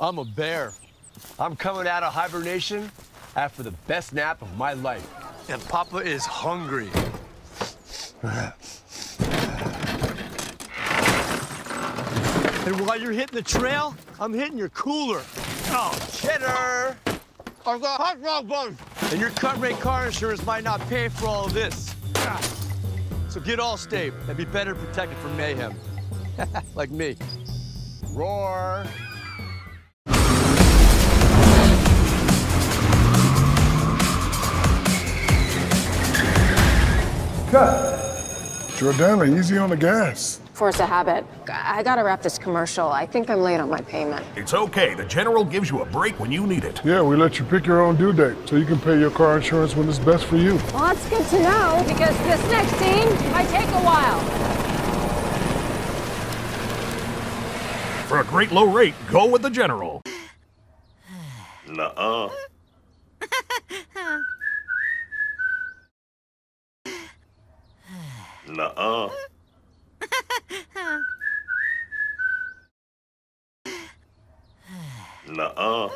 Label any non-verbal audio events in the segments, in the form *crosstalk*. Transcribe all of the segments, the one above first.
I'm a bear. I'm coming out of hibernation after the best nap of my life. And Papa is hungry. and while you're hitting the trail, I'm hitting your cooler. Oh, cheddar! I've got hot dog buns. And your cut rate car insurance might not pay for all of this. So get all Allstate and be better protected from mayhem. *laughs* like me. Roar. Cut. Jordana, easy on the gas. Force a habit. I gotta wrap this commercial. I think I'm late on my payment. It's okay. The General gives you a break when you need it. Yeah, we let you pick your own due date so you can pay your car insurance when it's best for you. Well, that's good to know because this next scene might take a while. For a great low rate, go with the General. Nuh-uh. Nuh-uh. *laughs* Nuh-uh. *laughs* Nuh-uh.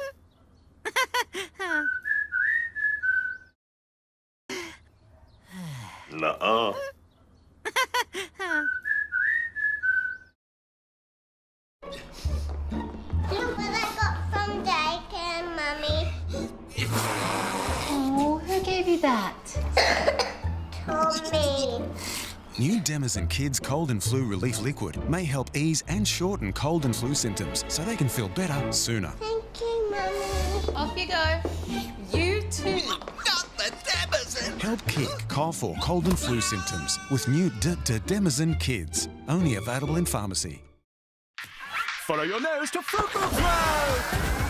New Demizen Kids Cold and Flu Relief Liquid may help ease and shorten cold and flu symptoms so they can feel better sooner. Thank you, Mommy. Off you go. You too. Help kick, cough, or cold and flu symptoms with new D D Demizen Kids. Only available in pharmacy. Follow your nose to Froot Loops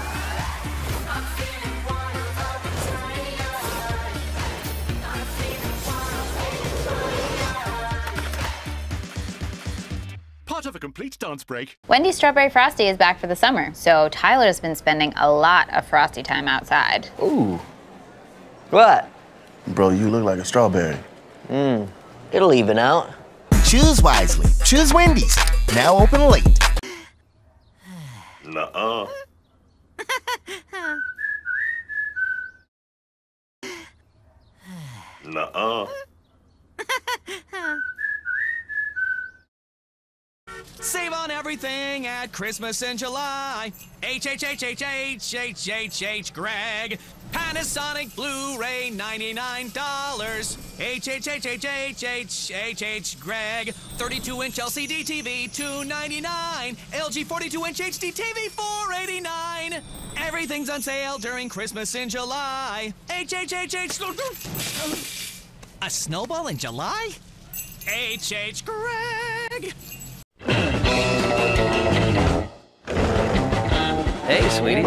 Part of a complete dance break. Wendy's Strawberry Frosty is back for the summer, so Tyler's been spending a lot of Frosty time outside. Ooh. What? Bro, you look like a strawberry. Mmm. It'll even out. Choose wisely. Choose Wendy's. Now open late. Nuh-uh. *laughs* Nuh-uh. Save on everything at Christmas in July. HHHHHHHH Greg. Panasonic Blu-ray $99. HHHHHHHH Greg. 32-inch LCD TV 299. LG 42-inch HD TV 489. Everything's on sale during Christmas in July. HHHH. A snowball in July? HH Greg. Hey, sweetie.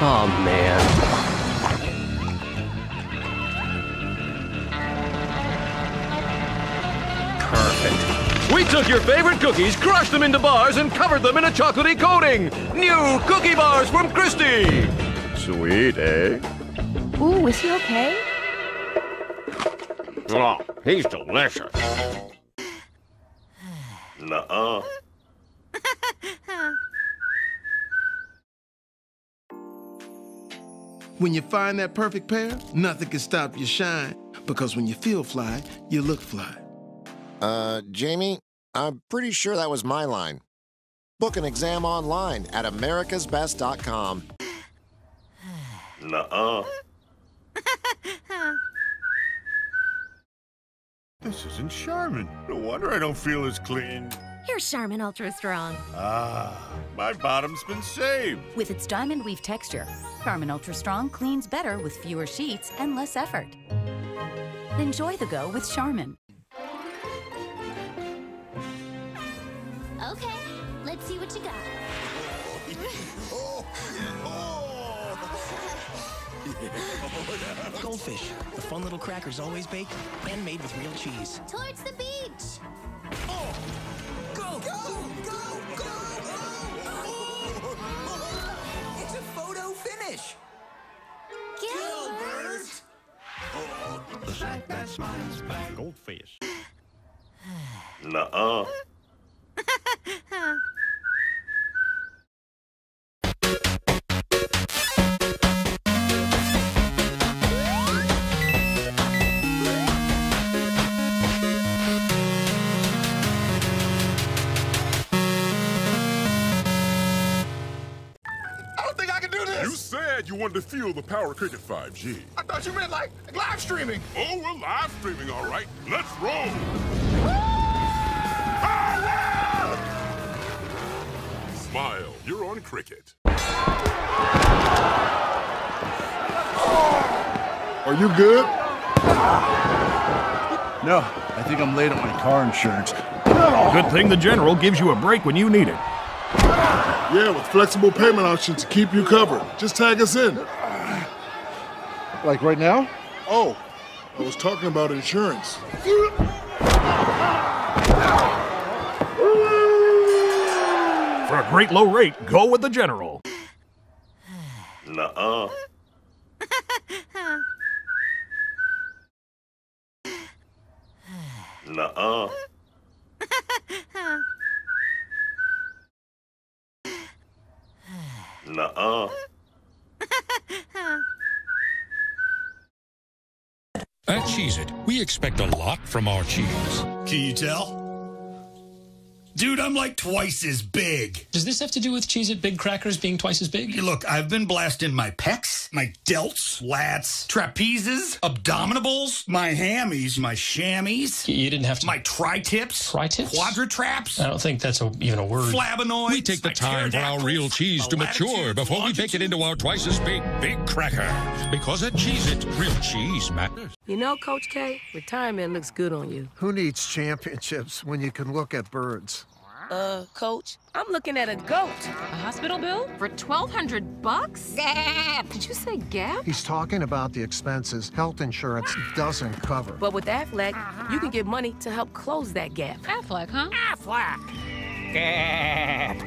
Oh, man. Perfect. We took your favorite cookies, crushed them into bars, and covered them in a chocolatey coating. New cookie bars from Christie. Sweet, eh? Ooh, is he okay? Oh, he's delicious. Nuh-uh. When you find that perfect pair, nothing can stop your shine. Because when you feel fly, you look fly. Uh, Jamie, I'm pretty sure that was my line. Book an exam online at americasbest.com. Nuh-uh. This isn't Charmin. No wonder I don't feel as clean. Here's Charmin Ultra Strong. Ah, my bottom's been saved. With its diamond weave texture, Charmin Ultra Strong cleans better with fewer sheets and less effort. Enjoy the go with Charmin. Okay, let's see what you got. *laughs* Goldfish, the fun little crackers always baked and made with real cheese. Towards the beach. Goldfish. Nuh-uh. Wanted to feel the power of Cricket 5G. I thought you meant like live streaming. Oh, we're live streaming, all right. Let's roll. Ah! Smile, you're on Cricket. Are you good? No, I think I'm late on my car insurance. Good thing the General gives you a break when you need it. Yeah, with flexible payment options to keep you covered. Just tag us in. Like right now? Oh, I was talking about insurance. For a great low rate, go with the General. Nuh-uh. *laughs* Nuh-uh. Nuh-uh. At Cheez It, we expect a lot from our cheese. Can you tell? Dude, I'm like twice as big. Does this have to do with Cheez It Big Crackers being twice as big? Look, I've been blasting my pecs, my delts, lats, trapezes, abdominals, my hammies, my chamois. You didn't have to. My tri-tips. Tri-tips? Quadritraps. I don't think that's a, even a word. Flavonoids. We take the time for our real cheese to mature before we bake it into our twice as big Big Cracker. Because at Cheez It, real cheese matters. You know, Coach K, retirement looks good on you. Who needs championships when you can look at birds? Uh, Coach, I'm looking at a goat. A hospital bill for 1200 bucks? Gap! Did you say gap? He's talking about the expenses health insurance doesn't cover. But with Aflac, you can get money to help close that gap. Aflac, huh? Aflac. Gap.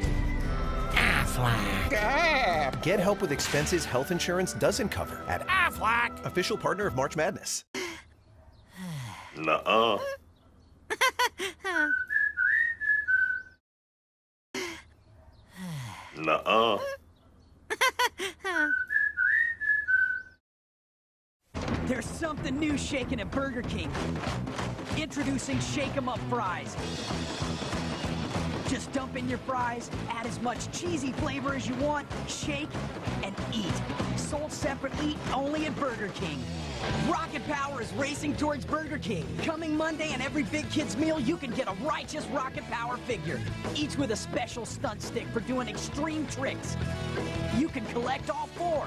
Aflac. Gap. Get help with expenses health insurance doesn't cover at Aflac. Official partner of March Madness. Nuh-uh. *laughs* Nuh-uh. *laughs* There's something new shaking at Burger King. Introducing Shake 'em Up fries. Just dump in your fries, add as much cheesy flavor as you want, shake, and eat. Sold separately only at Burger King. Rocket Power is racing towards Burger King. Coming Monday and every Big Kids meal, you can get a righteous Rocket Power figure, each with a special stunt stick for doing extreme tricks. You can collect all four.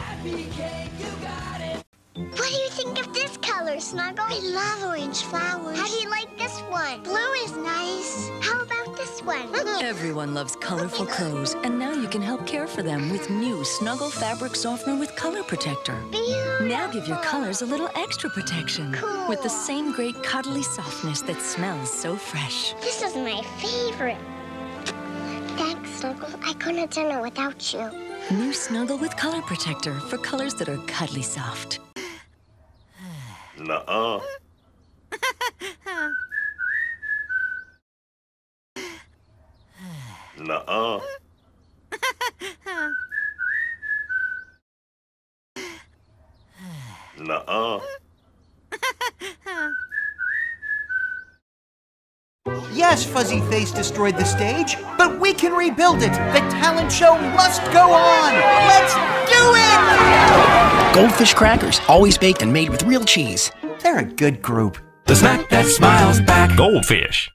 Happy Cake, you got it! What do you think of this color, Snuggle? I love orange flowers. How do you like this one? Blue is nice. How about this one? *laughs* Everyone loves colorful clothes, and now you can help care for them with new Snuggle Fabric Softener with Color Protector. Beautiful. Now give your colors a little extra protection Cool. with the same great cuddly softness that smells so fresh. This is my favorite. Thanks, Snuggle. I couldn't have done it without you. New Snuggle with Color Protector for colors that are cuddly soft. Nuh-uh. Nuh-uh. Nuh-uh. Yes, Fuzzy Face destroyed the stage, but we can rebuild it. The talent show must go on. Let's do it! Goldfish crackers, always baked and made with real cheese. They're a good group. The snack that smiles back. Goldfish.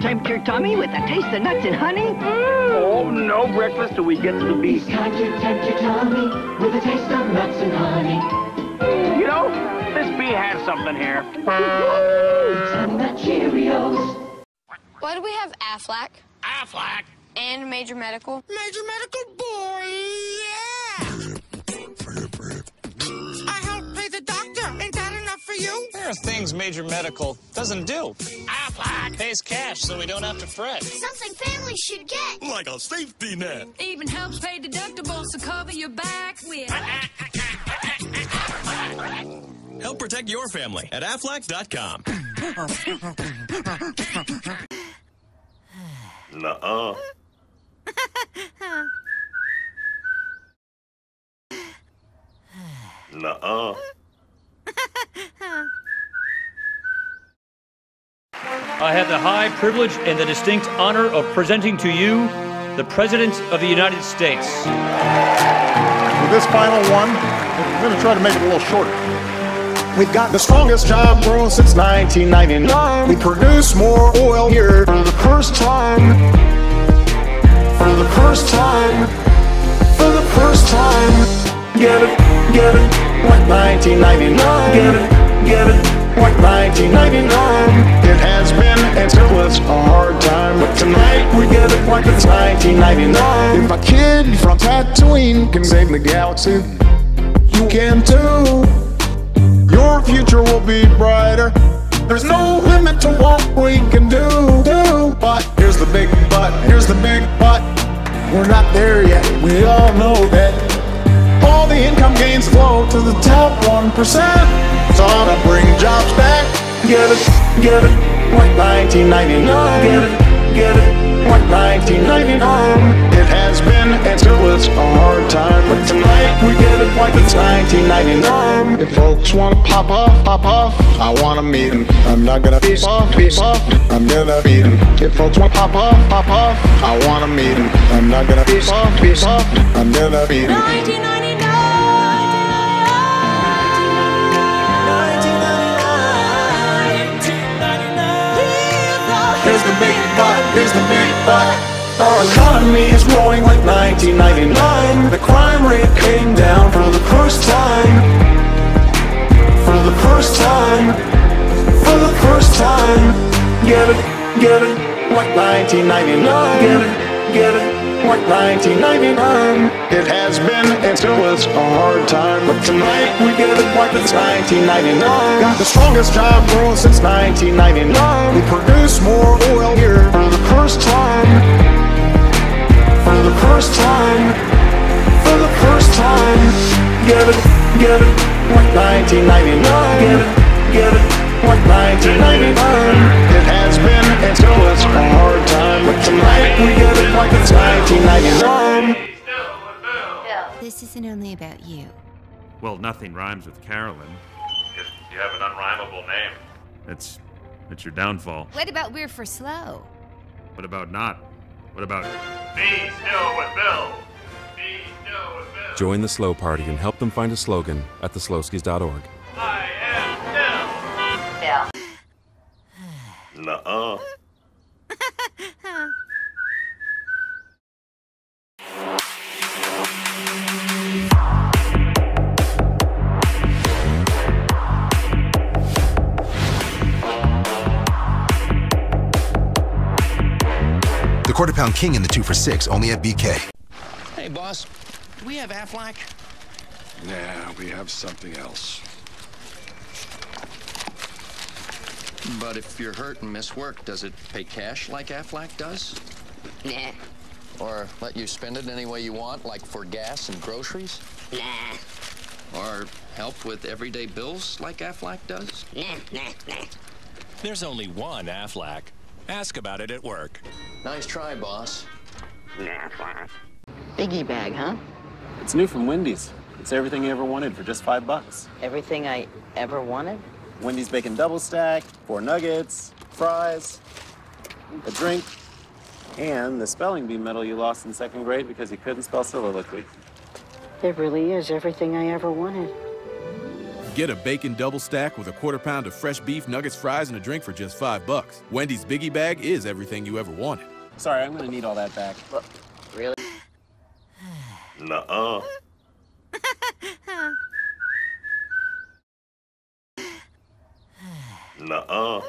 Tempt your tummy with a taste of nuts and honey? Oh, no breakfast till we get to the beach. Time to tempt your tummy with a taste of nuts and honey. You know, this bee has something here. Some nut Cheerios. Why do we have Aflac? Aflac. And Major Medical? Major Medical Boy, you? There are things Major Medical doesn't do. Aflac. Pays cash so we don't have to fret. Something families should get. Like a safety net. Even helps pay deductibles to cover your back with. Help protect your family at Aflac.com. Nuh-uh. *laughs* Nuh-uh. *laughs* I have the high privilege and the distinct honor of presenting to you the President of the United States. With this final one, we're going to try to make it a little shorter. We've got the strongest job growth since 1999. We produce more oil here for the first time. For the first time. For the first time. Get it, get it, like 1999. Get it, get it, like 1999. It has been until it's a hard time. But tonight we get it like it's 1999. If a kid from Tatooine can save the galaxy, you can too. Your future will be brighter. There's no limit to what we can do, do. But here's the big but, here's the big but. We're not there yet, we all know that. All the income gains flow to the top 1%. It's on to bring jobs back. Get it, get it, like 1999. Get it, get it, like 1999. It has been until it's a hard time. But tonight we get it like it's 1999. If folks wanna pop off, pop off, I wanna meet meet 'em. I'm not gonna be soft, be soft, I'm gonna beat 'em. If folks wanna pop off, pop off, I wanna meet meet 'em. I'm not gonna be soft, be soft, I'm gonna beat 'em. Our economy is growing like 1999. The crime rate came down for the first time. For the first time. For the first time. Get it, get it, like 1999. Get it, get it, like 1999. It has been and still it's a hard time. But tonight we get it like it's 1999. Got the strongest job growth since 1999. We produce more oil here for the first time. For the first time. For the first time. Get it, get it, like 1999. Get it, get it, like 1999. It has been until it's a hard time. But tonight we get it like it's 1999. This isn't only about you. Well, nothing rhymes with Carolyn. If you have an unrhymable name. It's it's your downfall. What about We're for Slow? What about not? What about Be still with Bill? Be still with Bill. Join the Slow Party and help them find a slogan at theslowskis.org. I am Bill. Nuh-uh. Quarter Pound King and the 2 for 6 only at BK. Hey, boss. Do we have Aflac? Nah, we have something else. But if you're hurt and miss work, does it pay cash like Aflac does? Nah. Or let you spend it any way you want, like for gas and groceries? Nah. Or help with everyday bills like Aflac does? Nah, nah, nah. There's only one Aflac. Ask about it at work. Nice try, boss. Nah, Biggie bag, huh? It's new from Wendy's. It's everything you ever wanted for just five bucks. Everything I ever wanted? Wendy's bacon double stack, four nuggets, fries, a drink, and the spelling bee medal you lost in second grade because you couldn't spell soliloquy. There really is everything I ever wanted. Get a bacon double stack with a quarter pound of fresh beef, nuggets, fries, and a drink for just five bucks. Wendy's Biggie Bag is everything you ever wanted. Sorry, I'm gonna need all that back. Really? Nuh-uh. Nuh-uh.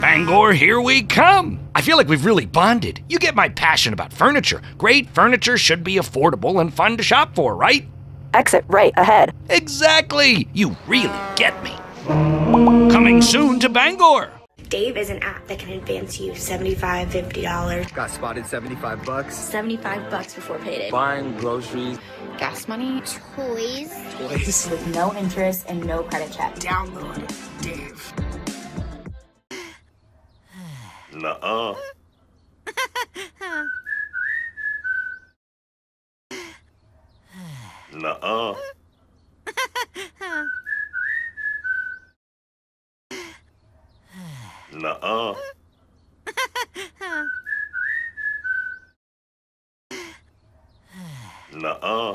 Bangor, here we come! I feel like we've really bonded. You get my passion about furniture. Great furniture should be affordable and fun to shop for, right? Exit right ahead. Exactly! You really get me. Coming soon to Bangor! Dave is an app that can advance you $75, $50. Got spotted 75 bucks. 75 bucks before payday. Buying groceries. Gas money. Toys. Toys. With no interest and no credit check. Download Dave. Nuh-uh. Nuh-uh. Nuh-uh. Nuh-uh.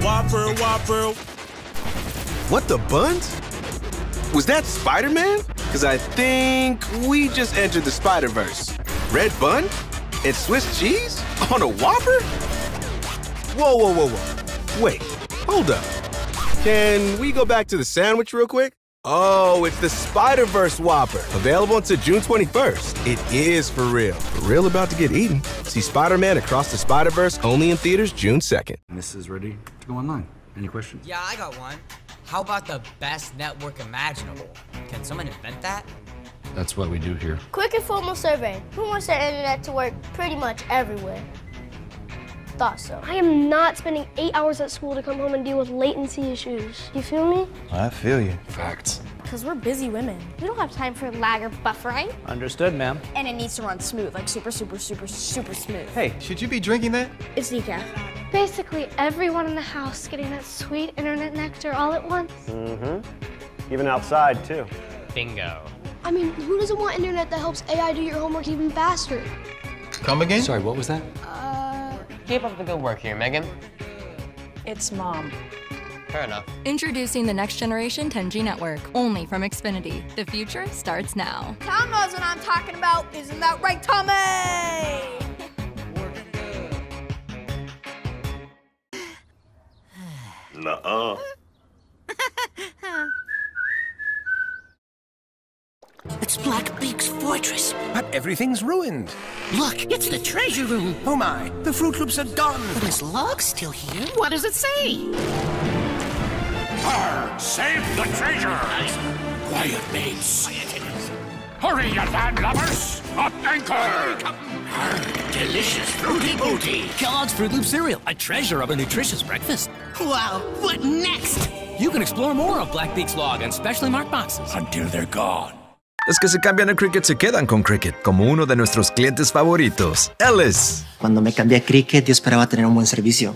Whopper, Whopper. What the buns? Was that Spider-Man? Because I think we just entered the Spider-Verse. Red bun? And Swiss cheese? On a Whopper? Whoa, whoa, whoa, whoa. Wait, hold up. Can we go back to the sandwich real quick? Oh, it's the Spider-Verse Whopper. Available until June 21st. It is for real. For real about to get eaten. See Spider-Man Across the Spider-Verse only in theaters June 2nd. This is ready to go online. Any questions? Yeah, I got one. How about the best network imaginable? Can someone invent that? That's what we do here. Quick and formal survey. Who wants their internet to work pretty much everywhere? Thought so. I am not spending eight hours at school to come home and deal with latency issues. You feel me? I feel you. Facts. Because we're busy women. We don't have time for lag or buffering. Understood, ma'am. And it needs to run smooth, like super, super, super, super smooth. Hey, should you be drinking that? It's decaf. Basically, everyone in the house getting that sweet internet nectar all at once. Mm-hmm. Even outside, too. Bingo. I mean, who doesn't want internet that helps AI do your homework even faster? Come again? Sorry, what was that? Uh, Keep up the good work here, Megan. It's mom. Fair enough. Introducing the next generation 10G network, only from Xfinity. The future starts now. Tom knows what I'm talking about. Isn't that right, Tommy? Nuh-uh. *laughs* It's Blackbeak's fortress. But everything's ruined. Look, it's the treasure room. Oh my, the Froot Loops are gone. But his log's still here. What does it say? Arr, save the treasure! Quiet, mates. Hurry, you landlubbers! Up anchor! Arr, delicious fruity booty! Kellogg's Fruit Loop cereal, a treasure of a nutritious breakfast. Wow, what next? You can explore more of Blackbeak's log and specially marked boxes. Until they're gone. Los que se cambian a Cricket se quedan con Cricket, como uno de nuestros clientes favoritos, Ellis. Cuando me cambié a Cricket, yo esperaba tener un buen servicio.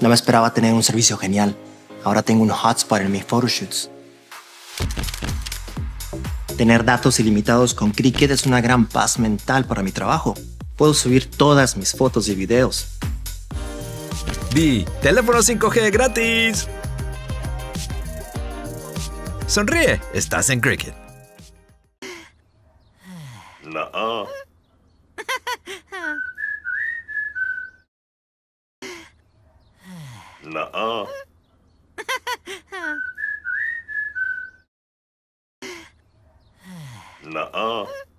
No me esperaba tener un servicio genial. Ahora tengo un hotspot en mis photoshoots. Tener datos ilimitados con Cricket es una gran paz mental para mi trabajo. Puedo subir todas mis fotos y videos. Di, teléfono 5G gratis. Sonríe, estás en Cricket. Nuh-uh. *laughs* Nuh-uh. Nuh-uh. Nuh-uh.